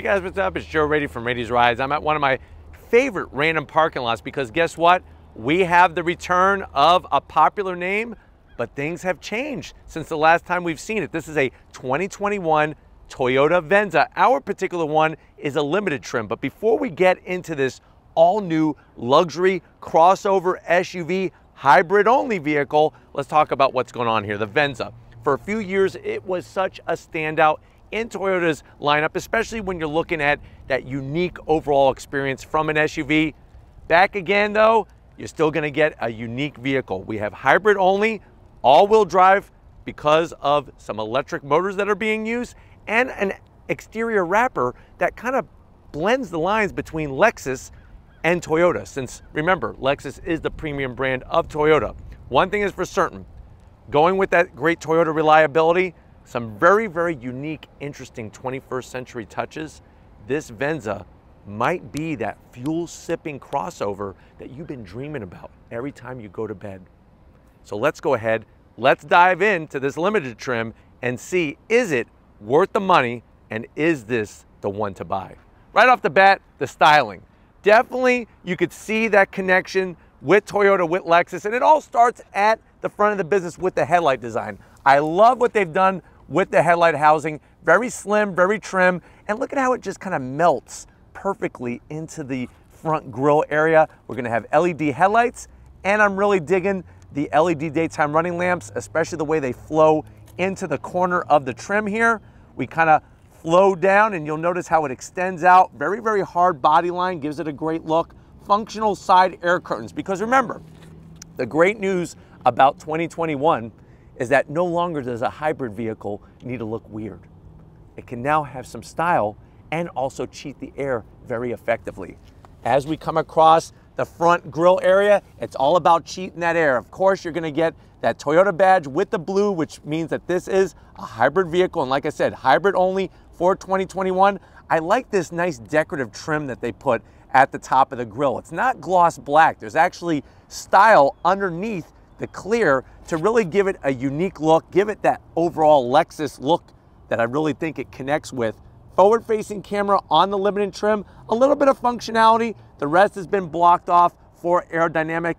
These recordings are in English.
Hey guys, what's up? It's Joe Raiti from Raiti's Rides. I'm at one of my favorite random parking lots because guess what? We have the return of a popular name, but things have changed since the last time we've seen it. This is a 2021 Toyota Venza. Our particular one is a limited trim, but before we get into this all new luxury crossover SUV hybrid only vehicle, let's talk about what's going on here, the Venza. For a few years, it was such a standout in Toyota's lineup, especially when you're looking at that unique overall experience from an SUV. Back again though, you're still gonna get a unique vehicle. We have hybrid only, all-wheel drive because of some electric motors that are being used and an exterior wrapper that kind of blends the lines between Lexus and Toyota since remember, Lexus is the premium brand of Toyota. One thing is for certain, going with that great Toyota reliability, some very, very unique, interesting 21st century touches. This Venza might be that fuel sipping crossover that you've been dreaming about every time you go to bed. So let's go ahead, let's dive into this limited trim and see is it worth the money and is this the one to buy? Right off the bat, the styling. Definitely you could see that connection with Toyota, with Lexus, and it all starts at the front of the business with the headlight design. I love what they've done with the headlight housing. Very slim, very trim, and look at how it just kind of melts perfectly into the front grille area. We're gonna have LED headlights, and I'm really digging the LED daytime running lamps, especially the way they flow into the corner of the trim here. We kind of flow down and you'll notice how it extends out. Very, very hard body line, gives it a great look. Functional side air curtains, because remember, the great news about 2021 is that no longer does a hybrid vehicle need to look weird. It can now have some style and also cheat the air very effectively. As we come across the front grille area, it's all about cheating that air. Of course, you're gonna get that Toyota badge with the blue, which means that this is a hybrid vehicle. And like I said, hybrid only for 2021. I like this nice decorative trim that they put at the top of the grille. It's not gloss black. There's actually style underneath the clear to really give it a unique look, give it that overall Lexus look that I really think it connects with. Forward facing camera on the limited trim, a little bit of functionality. The rest has been blocked off for aerodynamic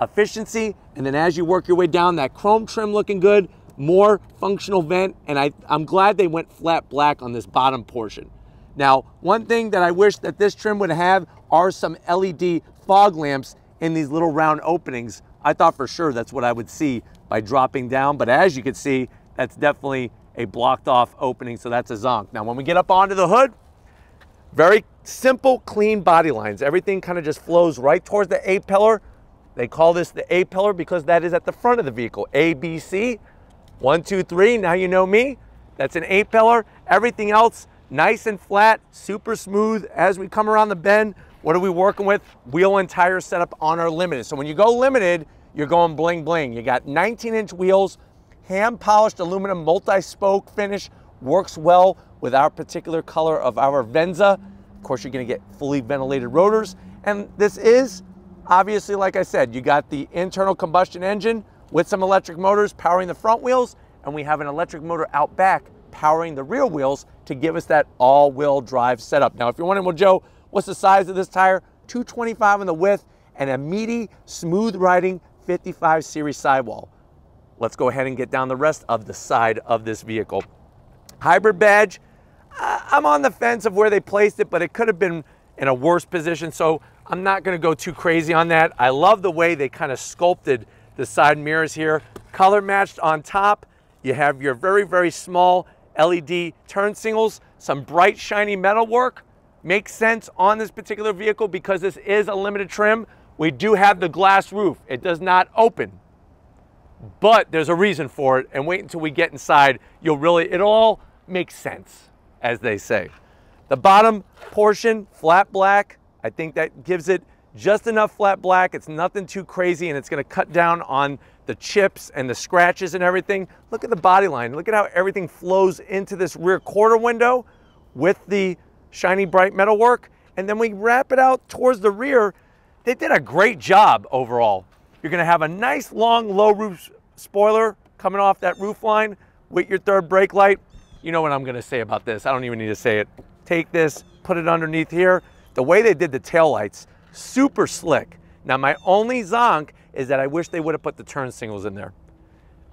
efficiency. And then as you work your way down, that chrome trim looking good, more functional vent. And I, I'm glad they went flat black on this bottom portion. Now, one thing that I wish that this trim would have are some LED fog lamps in these little round openings I thought for sure that's what I would see by dropping down, but as you can see, that's definitely a blocked off opening, so that's a zonk. Now, when we get up onto the hood, very simple, clean body lines. Everything kind of just flows right towards the A-pillar. They call this the A-pillar because that is at the front of the vehicle. A, B, C, one, two, three, now you know me. That's an A-pillar. Everything else, nice and flat, super smooth. As we come around the bend, what are we working with? Wheel and tire setup on our limited. So when you go limited, you're going bling bling. You got 19 inch wheels, hand polished aluminum multi-spoke finish, works well with our particular color of our Venza. Of course, you're gonna get fully ventilated rotors. And this is, obviously, like I said, you got the internal combustion engine with some electric motors powering the front wheels, and we have an electric motor out back powering the rear wheels to give us that all-wheel drive setup. Now, if you're wondering, well, Joe, What's the size of this tire? 225 in the width and a meaty, smooth riding 55 series sidewall. Let's go ahead and get down the rest of the side of this vehicle. Hybrid badge, I'm on the fence of where they placed it, but it could have been in a worse position, so I'm not gonna go too crazy on that. I love the way they kind of sculpted the side mirrors here. Color matched on top. You have your very, very small LED turn signals, some bright, shiny metal work, makes sense on this particular vehicle because this is a limited trim. We do have the glass roof. It does not open, but there's a reason for it. And wait until we get inside. You'll really, it all makes sense, as they say. The bottom portion, flat black, I think that gives it just enough flat black. It's nothing too crazy and it's gonna cut down on the chips and the scratches and everything. Look at the body line. Look at how everything flows into this rear quarter window with the shiny bright metal work, and then we wrap it out towards the rear. They did a great job overall. You're gonna have a nice long low roof spoiler coming off that roof line with your third brake light. You know what I'm gonna say about this. I don't even need to say it. take this, put it underneath here. The way they did the taillights, super slick. Now my only zonk is that I wish they would have put the turn signals in there.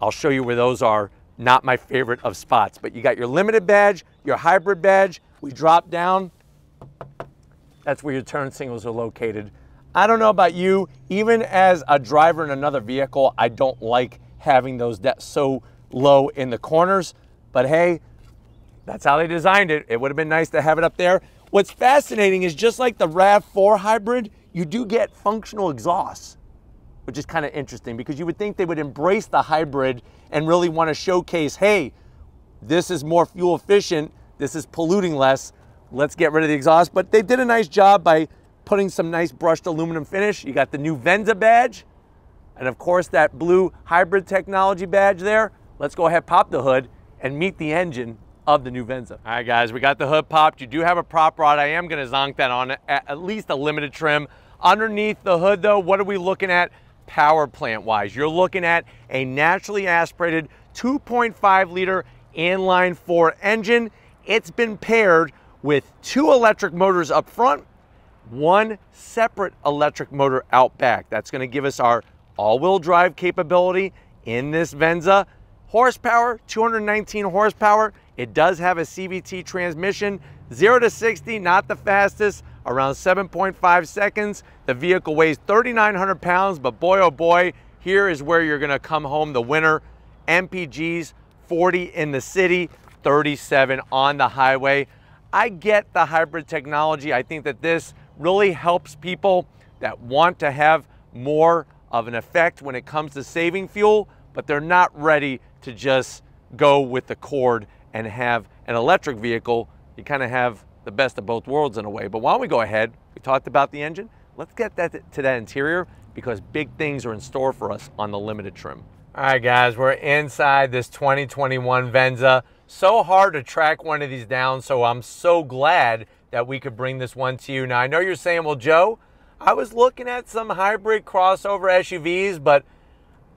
I'll show you where those are. Not my favorite of spots, but you got your limited badge, your hybrid badge. We drop down. That's where your turn signals are located. I don't know about you, even as a driver in another vehicle, I don't like having those depths so low in the corners. But hey, that's how they designed it. It would have been nice to have it up there. What's fascinating is just like the RAV4 hybrid, you do get functional exhausts, which is kind of interesting because you would think they would embrace the hybrid and really want to showcase, hey, this is more fuel efficient, this is polluting less, let's get rid of the exhaust. But they did a nice job by putting some nice brushed aluminum finish. You got the new Venza badge, and of course that blue hybrid technology badge there. Let's go ahead, pop the hood, and meet the engine of the new Venza. All right, guys, we got the hood popped. You do have a prop rod. I am gonna zonk that on at, least a limited trim. Underneath the hood though, what are we looking at power plant wise? You're looking at a naturally aspirated 2.5 liter inline four engine. It's been paired with two electric motors up front, one separate electric motor out back. That's gonna give us our all-wheel drive capability in this Venza. Horsepower, 219 horsepower. It does have a CVT transmission. 0 to 60, not the fastest, around 7.5 seconds. The vehicle weighs 3,900 pounds, but boy, oh boy, here is where you're gonna come home the winner. MPGs, 40 in the city, 37 on the highway. I get the hybrid technology. I think that this really helps people that want to have more of an effect when it comes to saving fuel, but they're not ready to just go with the cord and have an electric vehicle. You kind of have the best of both worlds in a way. But don't we go ahead? We talked about the engine. Let's get that to that interior because big things are in store for us on the limited trim. All right, guys, we're inside this 2021 Venza. So hard to track one of these down, so I'm so glad that we could bring this one to you. Now, I know you're saying, well, Joe, I was looking at some hybrid crossover SUVs, but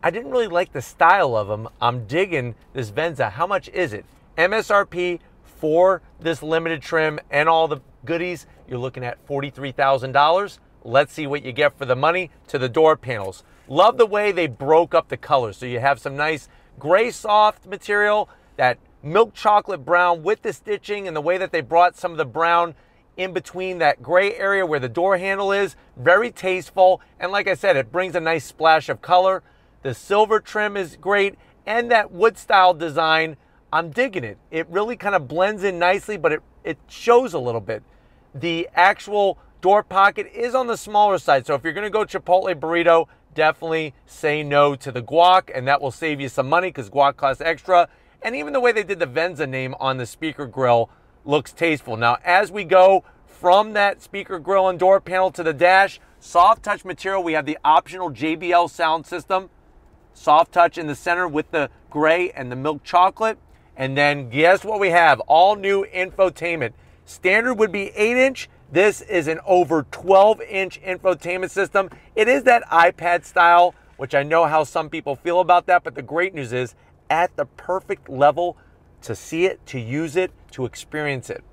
I didn't really like the style of them. I'm digging this Venza. How much is it? MSRP for this limited trim and all the goodies, you're looking at $43,000. Let's see what you get for the money to the door panels. Love the way they broke up the colors. So you have some nice gray soft material, that milk chocolate brown with the stitching and the way that they brought some of the brown in between that gray area where the door handle is. Very tasteful. And like I said, it brings a nice splash of color. The silver trim is great. And that wood style design, I'm digging it. It really kind of blends in nicely, but it, it shows a little bit. The actual door pocket is on the smaller side. So if you're going to go Chipotle burrito, definitely say no to the guac, and that will save you some money because guac costs extra. And even the way they did the Venza name on the speaker grill looks tasteful. Now, as we go from that speaker grill and door panel to the dash, soft touch material, we have the optional JBL sound system. Soft touch in the center with the gray and the milk chocolate. And then guess what we have? All new infotainment. Standard would be 8 inch. This is an over 12 inch infotainment system. It is that iPad style, which I know how some people feel about that, but the great news is at the perfect level to see it, to use it, to experience it.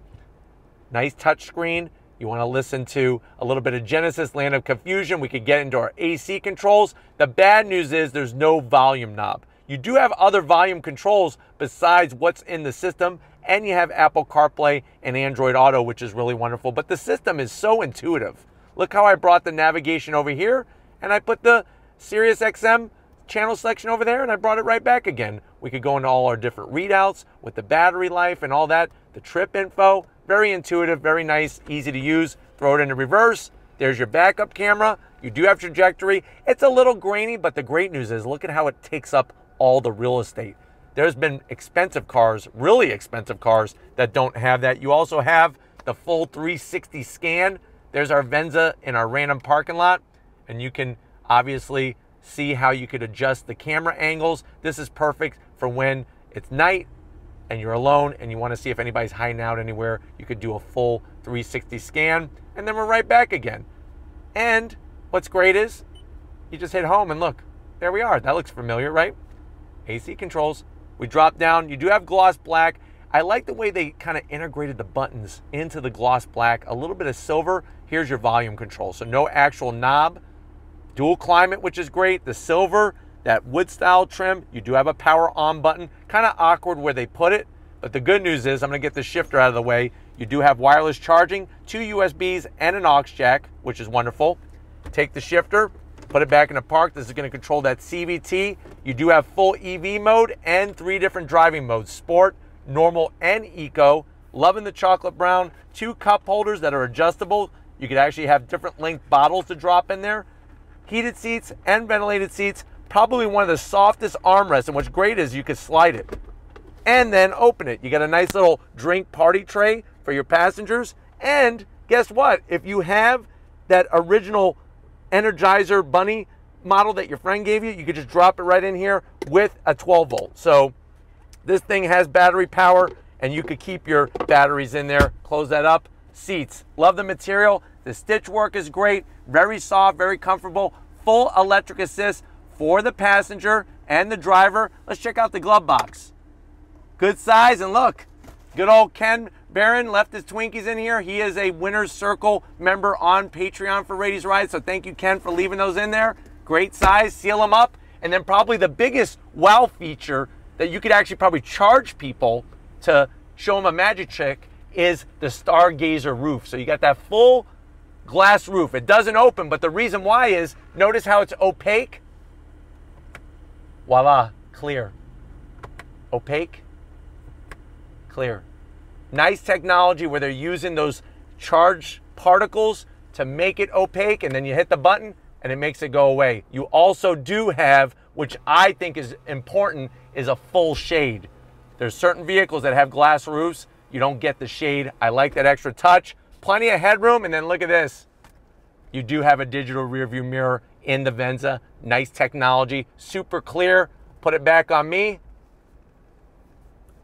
Nice touchscreen. You want to listen to a little bit of Genesis, Land of Confusion. We could get into our AC controls. The bad news is there's no volume knob. You do have other volume controls besides what's in the system, and you have Apple CarPlay and Android Auto, which is really wonderful. But the system is so intuitive. Look how I brought the navigation over here, and I put the Sirius XM channel selection over there and I brought it right back again. We could go into all our different readouts with the battery life and all that, the trip info. Very intuitive, very nice, easy to use. Throw it into reverse. There's your backup camera. You do have trajectory. It's a little grainy, but the great news is look at how it takes up all the real estate. There's been expensive cars, really expensive cars that don't have that. You also have the full 360 scan. There's our Venza in our random parking lot, and you can obviously see how you could adjust the camera angles. This is perfect for when it's night and you're alone and you want to see if anybody's hiding out anywhere. You could do a full 360 scan and then we're right back again. And what's great is you just hit home and look, there we are. That looks familiar, right? AC controls. We drop down. You do have gloss black. I like the way they kind of integrated the buttons into the gloss black. A little bit of silver. Here's your volume control. So no actual knob. Dual climate, which is great. The silver, that wood style trim. You do have a power on button. Kind of awkward where they put it. But the good news is, I'm going to get the shifter out of the way. You do have wireless charging, two USBs, and an aux jack, which is wonderful. Take the shifter, put it back in the park. This is going to control that CVT. You do have full EV mode and three different driving modes sport, normal, and eco. Loving the chocolate brown. Two cup holders that are adjustable. You could actually have different length bottles to drop in there. Heated seats and ventilated seats. Probably one of the softest armrests. And what's great is you can slide it and then open it. You got a nice little drink party tray for your passengers. And guess what? If you have that original Energizer Bunny model that your friend gave you, you could just drop it right in here with a 12 volt. So this thing has battery power and you could keep your batteries in there. Close that up. Seats. Love the material. The stitch work is great. Very soft, very comfortable. Full electric assist for the passenger and the driver. Let's check out the glove box. Good size, and look, good old Ken Barron left his Twinkies in here. He is a Winner's Circle member on Patreon for Raiti's Ride, so thank you, Ken, for leaving those in there. Great size, seal them up. And then probably the biggest wow feature that you could actually probably charge people to show them a magic trick is the Stargazer roof. So you got that full glass roof. It doesn't open, but the reason why is notice how it's opaque. Voila, clear. Opaque, clear. Nice technology where they're using those charged particles to make it opaque and then you hit the button and it makes it go away. You also do have, which I think is important, is a full shade. There's certain vehicles that have glass roofs. You don't get the shade. I like that extra touch. Plenty of headroom and then look at this. You do have a digital rear view mirror in the Venza. Nice technology, super clear. Put it back on me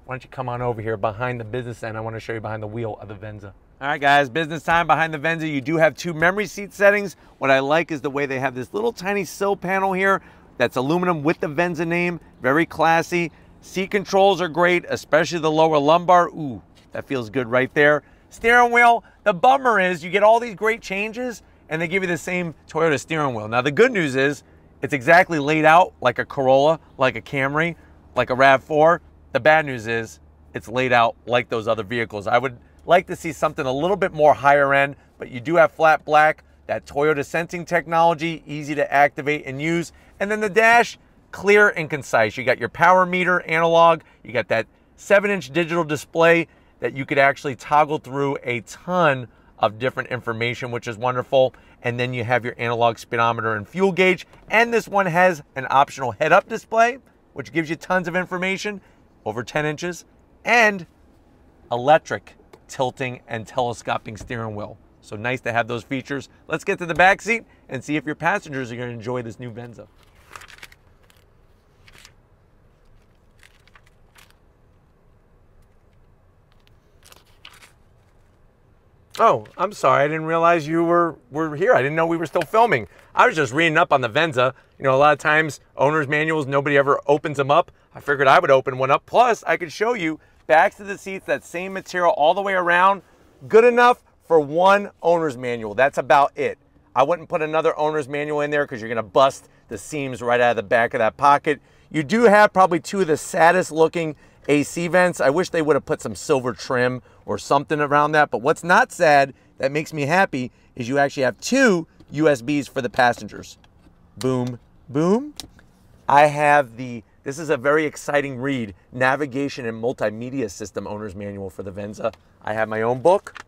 why don't you come on over here behind the business end? I want to show you behind the wheel of the Venza. All right, guys, business time behind the Venza. You do have two memory seat settings. What I like is the way they have this little tiny sill panel here that's aluminum with the Venza name. Very classy. Seat controls are great, especially the lower lumbar. Ooh, that feels good right there. Steering wheel, the bummer is you get all these great changes and they give you the same Toyota steering wheel. Now, the good news is it's exactly laid out like a Corolla, like a Camry, like a RAV4. The bad news is it's laid out like those other vehicles. I would like to see something a little bit more higher end, but you do have flat black, that Toyota sensing technology, easy to activate and use. And then the dash, clear and concise. You got your power meter analog, you got that seven inch digital display that you could actually toggle through a ton of different information, which is wonderful. And then you have your analog speedometer and fuel gauge. And this one has an optional head up display, which gives you tons of information over 10 inches, and electric tilting and telescoping steering wheel. So nice to have those features. Let's get to the back seat and see if your passengers are going to enjoy this new Venza. Oh, I'm sorry. I didn't realize you were, were here. I didn't know we were still filming. I was just reading up on the Venza. You know, a lot of times owner's manuals, nobody ever opens them up. I figured I would open one up. Plus, I could show you backs to the seats, that same material all the way around. Good enough for one owner's manual. That's about it. I wouldn't put another owner's manual in there because you're going to bust the seams right out of the back of that pocket. You do have probably two of the saddest looking AC vents. I wish they would have put some silver trim or something around that. But what's not sad that makes me happy is you actually have two USBs for the passengers. Boom, boom. I have the, this is a very exciting read, Navigation and Multimedia System Owner's Manual for the Venza. I have my own book.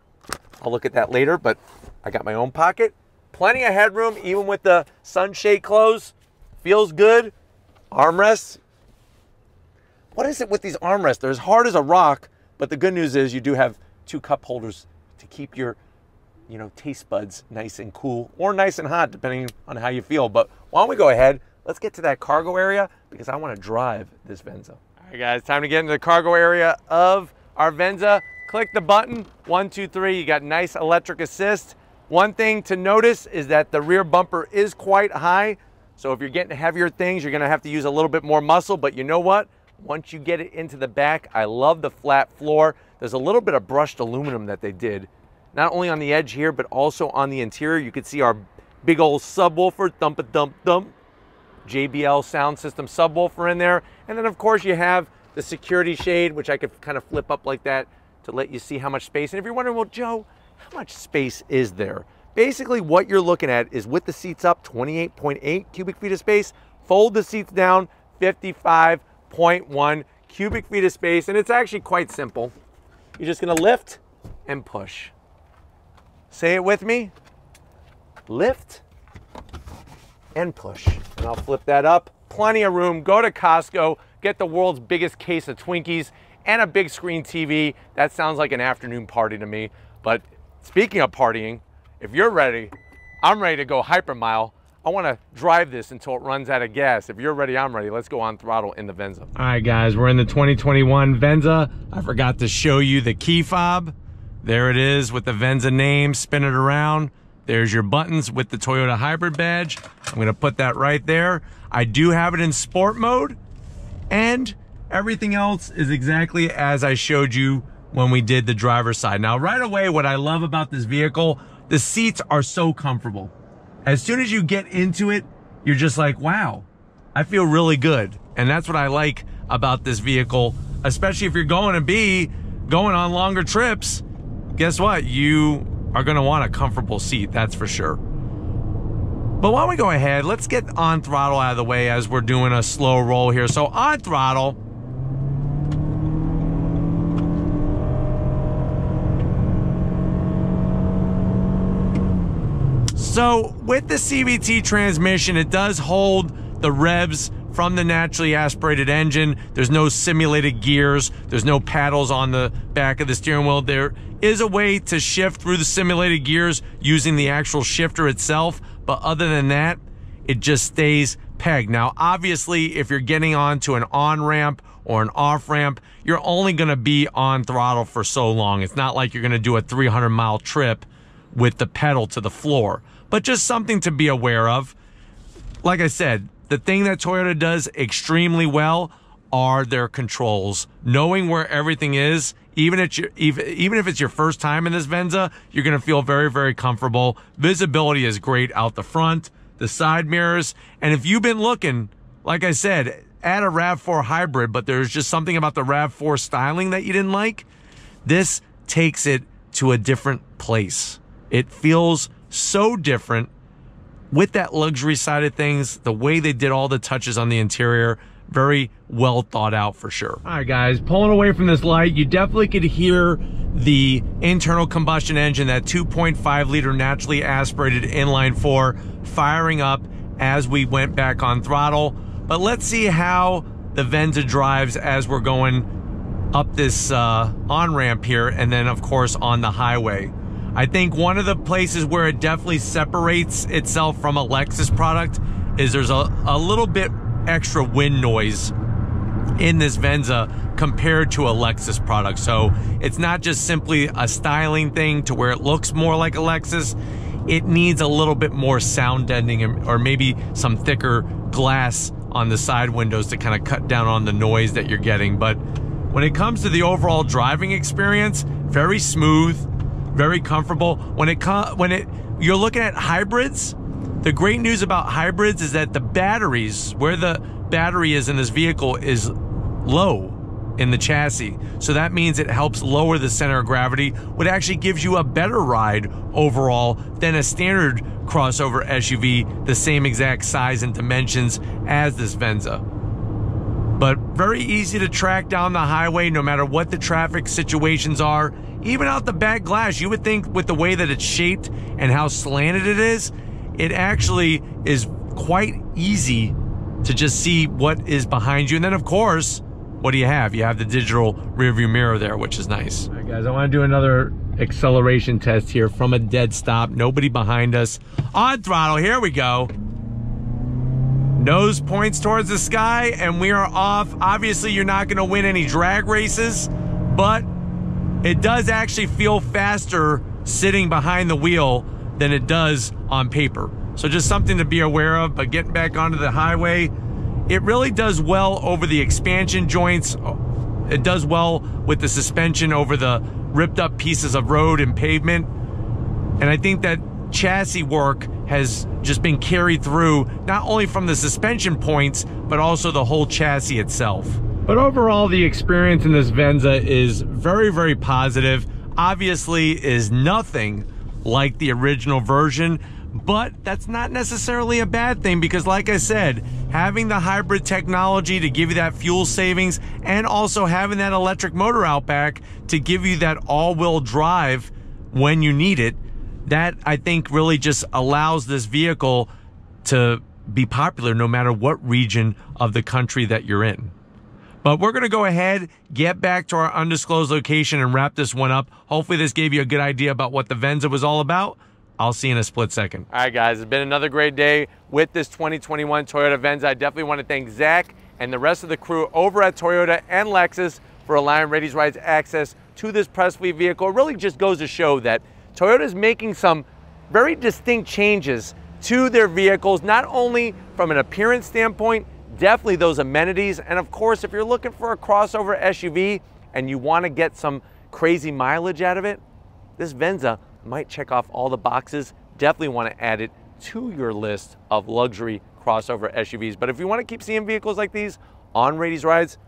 I'll look at that later, but I got my own pocket. Plenty of headroom, even with the sunshade closed. Feels good. Armrests. What is it with these armrests? They're as hard as a rock, but the good news is you do have two cup holders to keep your you know, taste buds nice and cool or nice and hot, depending on how you feel. But why don't we go ahead? Let's get to that cargo area because I want to drive this Venza. All right, guys, time to get into the cargo area of our Venza. Click the button, one, two, three. You got nice electric assist. One thing to notice is that the rear bumper is quite high. So if you're getting heavier things, you're gonna have to use a little bit more muscle, but you know what? Once you get it into the back. I love the flat floor. There's a little bit of brushed aluminum that they did, not only on the edge here, but also on the interior. You can see our big old subwoofer, thump a thump thump, JBL sound system subwoofer in there. And then of course you have the security shade, which I could kind of flip up like that to let you see how much space. And if you're wondering, well, Joe, how much space is there? Basically what you're looking at is with the seats up, 28.8 cubic feet of space, fold the seats down, 55.1 cubic feet of space. And it's actually quite simple. You're just gonna lift and push. Say it with me. Lift and push. And I'll flip that up. Plenty of room. Go to Costco, get the world's biggest case of Twinkies and a big screen TV. That sounds like an afternoon party to me. But speaking of partying, if you're ready, I'm ready to go hypermile. I want to drive this until it runs out of gas. If you're ready, I'm ready. Let's go on throttle in the Venza. All right, guys, we're in the 2021 Venza. I forgot to show you the key fob. There it is with the Venza name. Spin it around. There's your buttons with the Toyota hybrid badge. I'm gonna put that right there. I do have it in sport mode and everything else is exactly as I showed you when we did the driver's side. Now, right away, what I love about this vehicle, the seats are so comfortable. As soon as you get into it, you're just like, wow, I feel really good. And that's what I like about this vehicle, especially if you're going to be going on longer trips. Guess what? You are going to want a comfortable seat, that's for sure. But while we go ahead, let's get on throttle out of the way as we're doing a slow roll here. So on throttle, So with the CVT transmission, it does hold the revs from the naturally aspirated engine. There's no simulated gears. There's no paddles on the back of the steering wheel. There is a way to shift through the simulated gears using the actual shifter itself. But other than that, it just stays pegged. Now, obviously, if you're getting onto an on ramp or an off ramp, you're only going to be on throttle for so long. It's not like you're going to do a 300 mile trip with the pedal to the floor, but just something to be aware of. Like I said, the thing that Toyota does extremely well are their controls. Knowing where everything is, even if even if it's your first time in this Venza, you're going to feel very, very comfortable. Visibility is great out the front, the side mirrors. And if you've been looking, like I said, at a RAV4 hybrid, but there's just something about the RAV4 styling that you didn't like, this takes it to a different place. It feels so different with that luxury side of things, the way they did all the touches on the interior, very well thought out for sure. All right, guys, pulling away from this light, you definitely could hear the internal combustion engine, that 2.5 liter naturally aspirated inline four firing up as we went back on throttle. But let's see how the Venza drives as we're going up this uh, on-ramp here and then of course on the highway. I think one of the places where it definitely separates itself from a Lexus product is there's a, a little bit extra wind noise in this Venza compared to a Lexus product. So it's not just simply a styling thing to where it looks more like a Lexus. It needs a little bit more sound deadening or maybe some thicker glass on the side windows to kind of cut down on the noise that you're getting. But when it comes to the overall driving experience, very smooth, very comfortable. When it when it you're looking at hybrids, the great news about hybrids is that the batteries, where the battery is in this vehicle, is low in the chassis. So that means it helps lower the center of gravity, which actually gives you a better ride overall than a standard crossover SUV, the same exact size and dimensions as this Venza. But very easy to track down the highway no matter what the traffic situations are even out the back glass, you would think with the way that it's shaped and how slanted it is, it actually is quite easy to just see what is behind you. And then, of course, what do you have? You have the digital rearview mirror there, which is nice. All right, guys, I want to do another acceleration test here from a dead stop. Nobody behind us. On throttle, here we go. Nose points towards the sky, and we are off. Obviously, you're not going to win any drag races, but it does actually feel faster sitting behind the wheel than it does on paper. So just something to be aware of, but getting back onto the highway, It really does well over the expansion joints. It does well with the suspension over the ripped up pieces of road and pavement. And I think that chassis work has just been carried through not only from the suspension points, but also the whole chassis itself. But overall, the experience in this Venza is very, very positive. Obviously is nothing like the original version, but that's not necessarily a bad thing because like I said, having the hybrid technology to give you that fuel savings and also having that electric motor out back to give you that all-wheel drive when you need it, that I think really just allows this vehicle to be popular no matter what region of the country that you're in. But we're going to go ahead, get back to our undisclosed location and wrap this one up. Hopefully this gave you a good idea about what the Venza was all about. I'll see you in a split second. All right, guys, it's been another great day with this 2021 Toyota Venza. I definitely want to thank Zach and the rest of the crew over at Toyota and Lexus for allowing Raiti's Rides access to this press fleet vehicle. It really just goes to show that Toyota is making some very distinct changes to their vehicles, not only from an appearance standpoint, definitely those amenities. And of course, if you're looking for a crossover SUV and you want to get some crazy mileage out of it, this Venza might check off all the boxes. Definitely want to add it to your list of luxury crossover SUVs. But if you want to keep seeing vehicles like these on Raiti's Rides,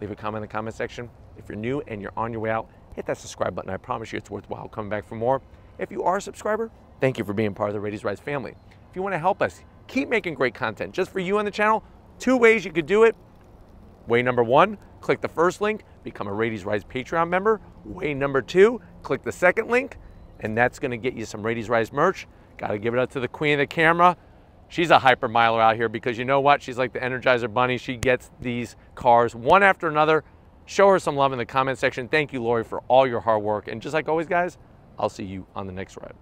leave a comment in the comment section. If you're new and you're on your way out, hit that subscribe button. I promise you it's worthwhile coming back for more. If you are a subscriber, thank you for being part of the Raiti's Rides family. If you want to help us keep making great content just for you on the channel, two ways you could do it. Way number one, click the first link, become a Raiti's Rides Patreon member. Way number two, click the second link, and that's gonna get you some Raiti's Rides merch. Gotta give it up to the queen of the camera. She's a hyper miler out here because you know what? She's like the Energizer Bunny. She gets these cars one after another. Show her some love in the comment section. Thank you, Lori, for all your hard work. And just like always, guys, I'll see you on the next ride.